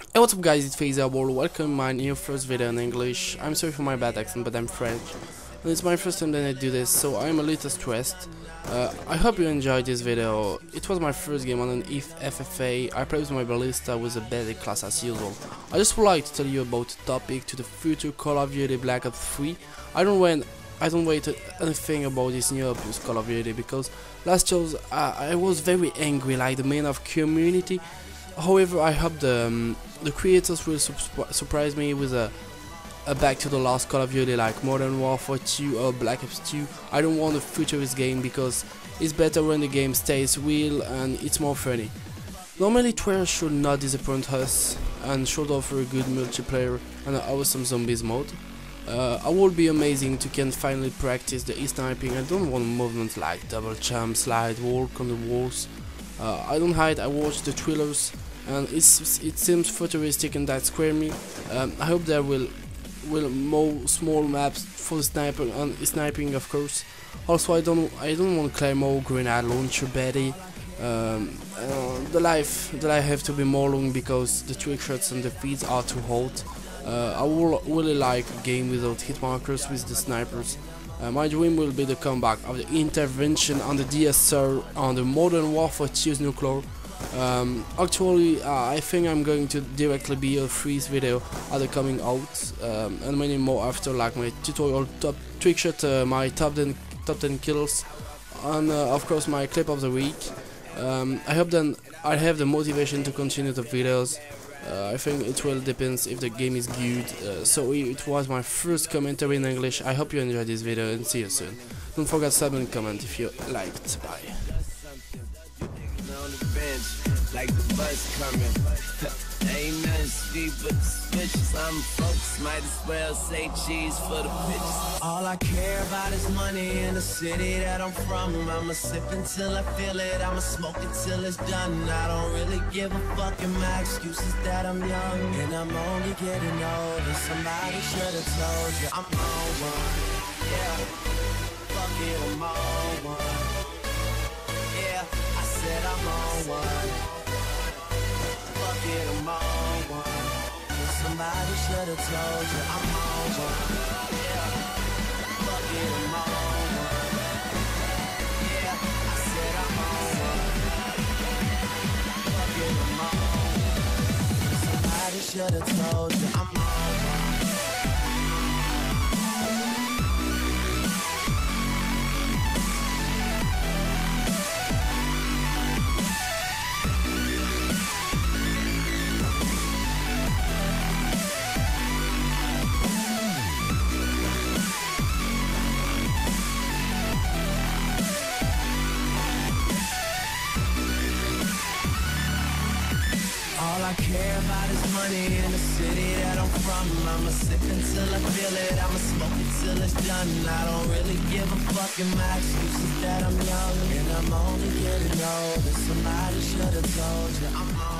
Hey what's up guys, it's Faisable, welcome my new first video in English. I'm sorry for my bad accent but I'm French. And it's my first time that I do this so I'm a little stressed. Uh, I hope you enjoyed this video. It was my first game on an ETH FFA. I played with my ballista with a better class as usual. I just would like to tell you about the topic to the future Call of Duty Black Ops 3. I don't wait I don't wait anything about this new Opus Call of Duty because last year uh, I was very angry like the main of community However, I hope the um, the creators will surprise me with a a back to the last Call of Duty like Modern Warfare 2 or Black Ops 2. I don't want a futurist game because it's better when the game stays real and it's more funny. Normally Treyarch should not disappoint us and should offer a good multiplayer and an awesome zombies mode. Uh, I would be amazing to can finally practice the e-sniping. I don't want movements like double jump, slide, walk on the walls. Uh, I don't hide, I watch the trailers and it seems futuristic and that scare me. Um, I hope there will will more small maps for sniper and sniping of course. Also I don't I don't want claymore, grenade launcher, Betty. Um, uh, the life that I have to be more long because the trick shots and the feeds are too hot. Uh, I will really like a game without hit markers with the snipers. Uh, my dream will be the comeback of the intervention on the DSR on the Modern Warfare 2 nuclear um, actually, uh, I think I'm going to directly be a freeze video either coming out um, and many more after like my tutorial top trick shot, uh, my top 10 top 10 kills, and uh, of course my clip of the week. Um, I hope then I have the motivation to continue the videos. Uh, I think it will depends if the game is good. Uh, so it was my first commentary in English. I hope you enjoyed this video and see you soon. Don't forget to sub and comment if you liked. Bye like the bus coming. Ain't nothing sweet but suspicious. I'm folks might as well say cheese for the bitches. All I care about is money in the city that I'm from. I'ma sip until I feel it. I'ma smoke it till it's done. I don't really give a fuck. And my excuse is that I'm young and I'm only getting older. Somebody should have told you I'm on one. Yeah, fuck it, I'm on one. I'm on one get somebody should have told you I'm on one. Yeah, fuck it, I'm on one. Yeah, I said I'm on one. Fuck it, I'm on one. Somebody should have told you I'm I care about is money in the city that I'm from. I'ma sip until I feel it, I'ma smoke it till it's done. I don't really give a fuck, and my excuse is that I'm young and I'm only getting older. Somebody should've told you I'm on.